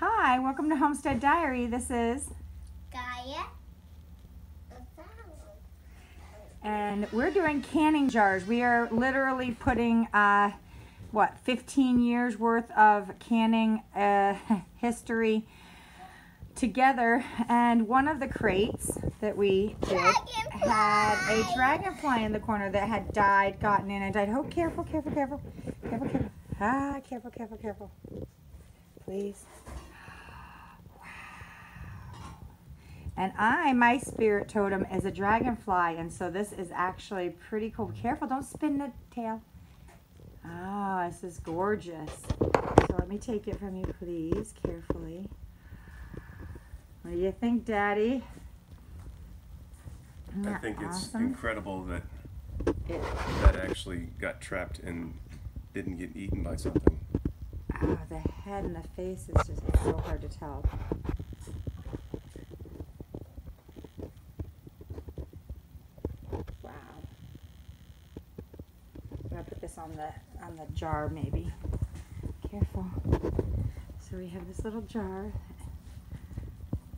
Hi, welcome to Homestead Diary. This is, Gaia. and we're doing canning jars. We are literally putting, uh, what, 15 years worth of canning uh, history together. And one of the crates that we did had a dragonfly in the corner that had died, gotten in and died. Oh, careful, careful, careful, careful, careful. Ah, careful, careful, careful. Please. And I, my spirit totem is a dragonfly, and so this is actually pretty cool. Careful, don't spin the tail. Oh, this is gorgeous. So let me take it from you, please, carefully. What do you think, Daddy? I think it's incredible that It- that actually got trapped and didn't get eaten by something. Oh, the head and the face is just so hard to tell. Wow. I'm gonna put this on the on the jar maybe. Careful. So we have this little jar.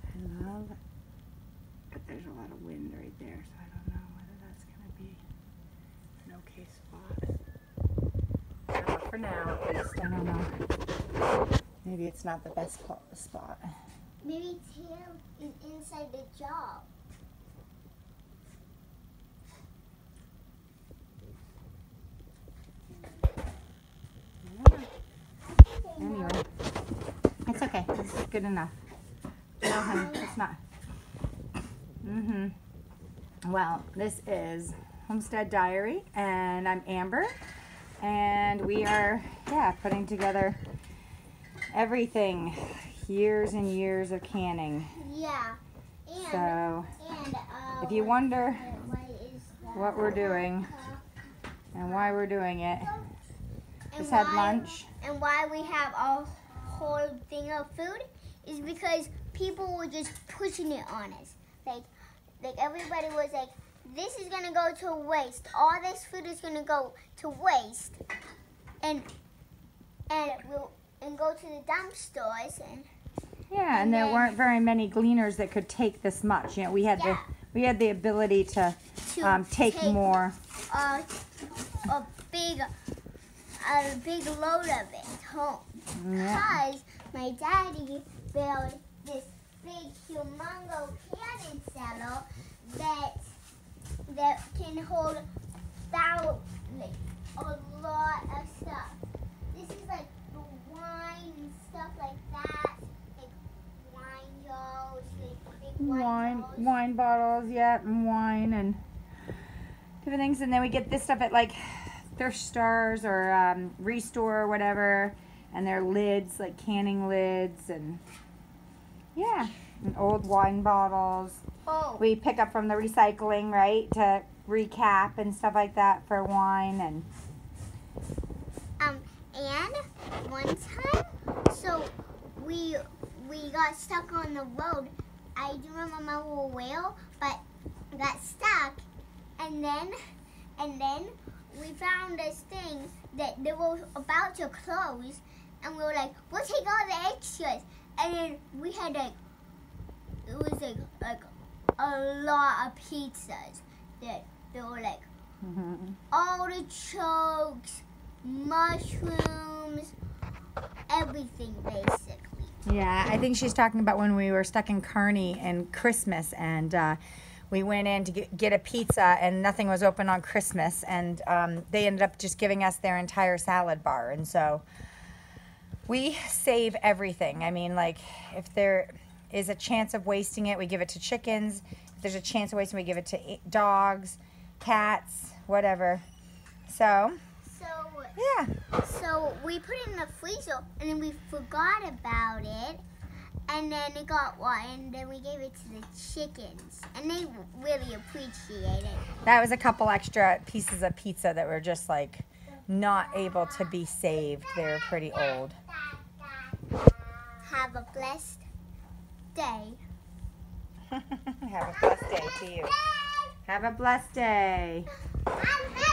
I love but there's a lot of wind right there, so I don't know whether that's gonna be an okay spot. For now. I don't know. Maybe it's not the best spot. Maybe tail is inside the jar. Anyway, it's okay. It's good enough. No, honey, it's not. Mm-hmm. Well, this is Homestead Diary, and I'm Amber, and we are, yeah, putting together everything. Years and years of canning. Yeah. And So, and uh, if you wonder what is what we're doing and why we're doing it, just had lunch. And why we have a whole thing of food is because people were just pushing it on us. Like, like everybody was like, "This is gonna go to waste. All this food is gonna go to waste," and and we'll and go to the dump stores and Yeah, and there then- weren't very many gleaners that could take this much. You know, we had the we had the ability to to um, take, more. a a big a big load of it home. Because my daddy built this big humongo canning cellar that that can hold thou like a lot of stuff. This is like the wine and stuff like that, like wine jars, like big wine, Wine, jars. wine bottles, yeah, and wine and different things, and then we get this stuff at like thrift stores or um, Restore or whatever, and their lids, like canning lids, and yeah, and old wine bottles. Oh, We pick up from the recycling, right, to recap and stuff like that for wine and. Um, and one time, so we we got stuck on the road. I do remember a whale, but got stuck, and then and then we found this thing that they were about to close, and we were like, we'll take all the extras, and then we had like it was like like a lot of pizzas that they were like all the chokes, mushrooms, everything basically. Yeah, I think she's talking about when we were stuck in Kearney and Christmas, and uh, we went in to get, get a pizza, and nothing was open on Christmas, and um, they ended up just giving us their entire salad bar, and so we save everything. I mean, like if there is a chance of wasting it, we give it to chickens. If there's a chance of wasting, we give it to dogs, cats, whatever. So So yeah, so we put it in the freezer and then we forgot about it. And then it got what? And then we gave it to the chickens. And they really appreciate it. That was a couple extra pieces of pizza that were just like not able to be saved. They were pretty old. Have a blessed day. Have a blessed day to you. Have a blessed day. I'm